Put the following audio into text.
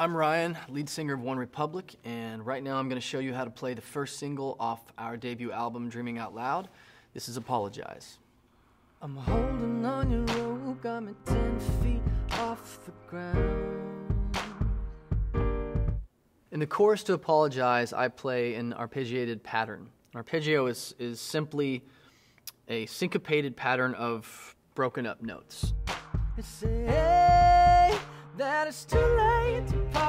I'm Ryan, lead singer of OneRepublic, and right now I'm going to show you how to play the first single off our debut album, Dreaming Out Loud. This is Apologize. I'm holding on your rope, got me 10 feet off the ground. In the chorus to Apologize, I play an arpeggiated pattern. An arpeggio is, is simply a syncopated pattern of broken up notes. It's a to